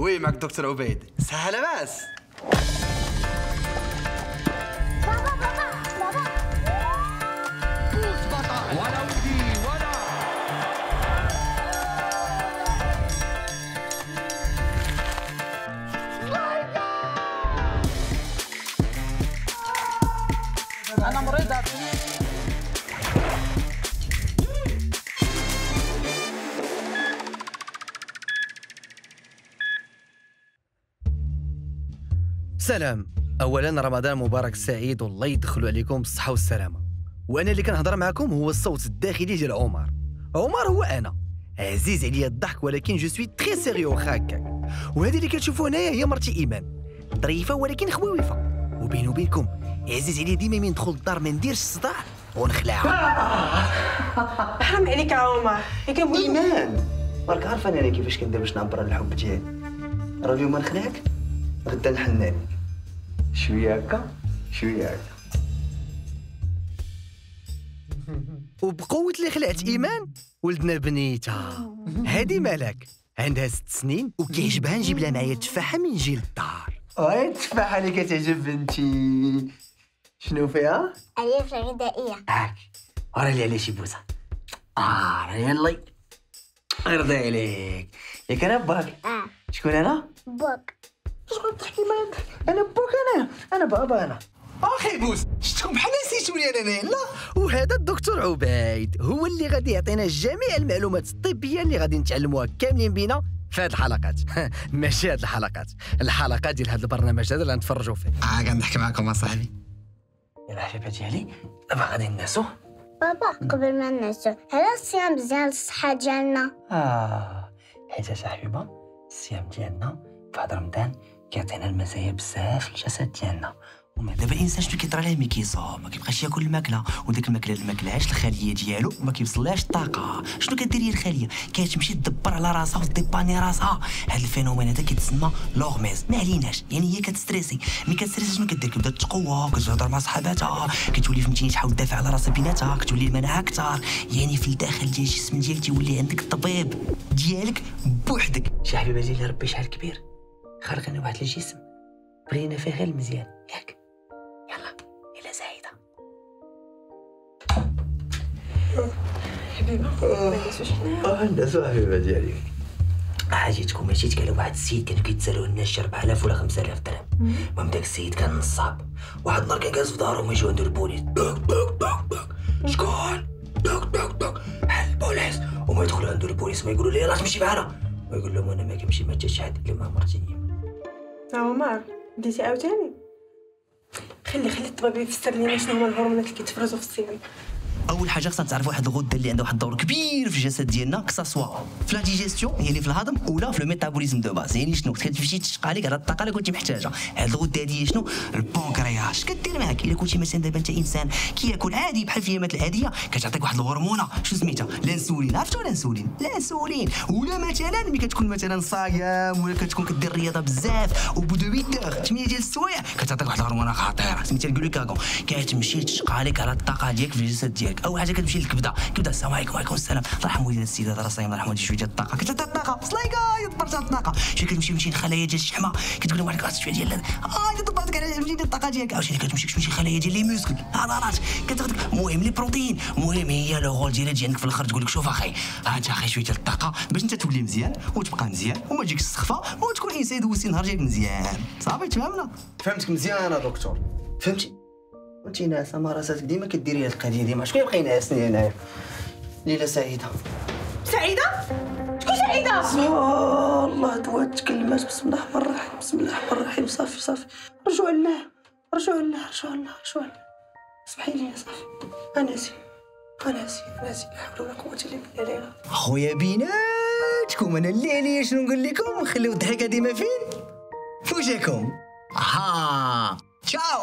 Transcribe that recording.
وي معك دكتور عبيد؟ سهل لاباس سلام. اولا رمضان مبارك سعيد والله يدخلوا عليكم بالصحة والسلامة. وأنا اللي كنهضر معكم هو الصوت الداخلي ديال عمر. عمر هو أنا. عزيز عليا الضحك ولكن je suis très sérieux هكاك. وهذه اللي كتشوفوا هنايا هي مرتي إيمان. ظريفة ولكن خويفه وبيني وبينكم عزيز عليا ديما من ندخل الدار ما نديرش الصداع ونخلعها حرام عليك يا عمر. يا كنقول إيمان. راك عارفه أنا كيفاش كندير باش نعبر على الحب ديالي راه اليوم نخلعك غدا نحن عليك شوية هكا شوية هكا وبقوة اللي خلعت إيمان ولدنا بنيتها. هادي مالك عندها ست سنين وكيعجبها نجيب لها معايا تفاحة من جيل الدار. هاي التفاحه اللي كتعجب بنتي. شنو فيها؟ الياف الغذائية. هاك. ورا لي على شي بوسه آه يلا. يرضي عليك. ياك أنا باك. آه. شكون أنا؟ بوك شكون تحكي معاك أنا باك أنا أنا بابا أنا. أخي بوس. شفتكم بحال نسيتوني أنا لا. وهذا الدكتور عبيد هو اللي غادي يعطينا جميع المعلومات الطبية اللي غادي نتعلموها كاملين بينا في هاد الحلقات. ماشي هاد الحلقات. الحلقات ديال هاد البرنامج هذا اللي نتفرجوا فيه. آه كنضحك معاكم أصاحبي. يلا حبيبه ديالي دابا غادي ننعسو بابا قبل ما ننسى هل الصيام مزيان للصحة ديالنا. آه حيت صاحبي الصيام ديالنا بعد رمضان كيعطينا المزايا بزاف للجسد ديالنا. دابا الانسان شنو كيطرى ليه ملي كيصوم ما كيبقاش ياكل الماكلة. وديك الماكلة اللي ما كلاهاش الخلية ديالو وما كيوصلهاش الطاقة؟ شنو كدير هي الخلية؟ كتمشي تدبر على راسها وتديباني راسها. هذا ال phénomène هذا كيتسمى l'hormèse ما عليناش. يعني هي كتستريسي. ملي كتستريسي شنو كدير؟ كتبدا تقوى كتهضر مع صحاباتها كتولي فهمتيني تحاول تدافع على راسها بيناتها كتولي المناعة أكثر يعني في الداخل ديال الجسم ديالك تولي عندك الطبيب ديالك بوحدك. شي حبيبة ربي شحال كبير. خلق لنا واحد الجسم بغينا فيه غير المزيان. ياك. يلا إلى زايدة. حبيبة ما ننسوش حنايا. آه الناس حبيبه ديالي. حاجتكم مشيت قال واحد السيد كانوا كيتسالوه الناس شي 4000 ولا 5000 درهم. المهم داك السيد كان نصاب. واحد النهار كان جالس في دارو ما يجيو عنده البوليس دوك دوك دوك دوك. شكون؟ دوك دوك دوك. حل البوليس. وما يدخلوا عنده البوليس ما يقولوا ليه يلاه تمشي معنا. ويقول لهم أنا ما كنمشي مع حتى شي حد. الا مع مرتي يا عمر بديتي عاوتاني؟ خلي خلي الطبيب يفسر لنا شنو هما الهرمونات اللي كيتفرزوا في الصيام. أول حاجة خصنا تعرف واحد الغده اللي عندها واحد الدور كبير في الجسد ديالنا que ça soit في la digestion يعني في الهضم ولا في le métabolisme de base يعني شنو؟ كتمشي تشق عليك على الطاقة اللي كنتي محتاجها هاد الغدة هادي هي شنو؟ البونكرياس كدير معاك إلا كنتي مثلا دابا أنت إنسان كياكل عادي بحال في الأيامات العادية كتعطيك واحد الهرمونة شو سميتها؟ الإنسولين. عرفتوا الإنسولين؟ الإنسولين. ولا مثلا ملي كتكون مثلا صايم ولا كتكون كدير الرياضه بزاف au bout de 8 heures 8 ديال السوايع واحد الهرمونه خطيره سميتها الجلوكاغون كتمشي تشق عليك على الطاقة ديالك في الجسد ديالك اول حاجة كتمشي للكبدة. كبدة السلام عليكم وعليكم السلام. يرحم والدينا السيدات راه صايم والدي شوية ديال الطاقة. كتعطي الطاقة. سلايكا يدبرت الطاقة. شي كتمشي تمشي لخلايا ديال الشحمه كتقول لهم عليك شوية ديال آه دبرتك على ديال الطاقه ديالك عاوتاني كتمشي تمشي خلايا ديال les muscles عضلات كتاخذ المهم les protéines المهم هي le rôle ديالها عندك في الآخر تقول لك شوف أخي هات أخي شوية الطاقه باش انت تولي مزيان وتبقى مزيان وما تجيكش السخفه وتكون انسان دوزتي النهار ديالك مزيان صافي تفهمنا فهمتك مزيان يا دكتور فهمتي وانت ناعسه مع راساتك ديما كديري هاد القضية ديما شكون يبقى ينعسني هنايا ليله سعيده سعيده شكون سعيده الله دوات تكلمات بسم الله الرحمن الرحيم. بسم الله الرحمن الرحيم. صافي صافي. رجوع الله رجوع الله رجوع الله رجوع الله اسمحي لي صافي. أنا اسف أنا اسف أنا اسف لا حول ولا قوة إلا بالله. خويا بيناتكم. أنا اللي عليا شنو نقول لكم؟ خليو الضحكة ديما فين؟ في وجهكم ها تشاو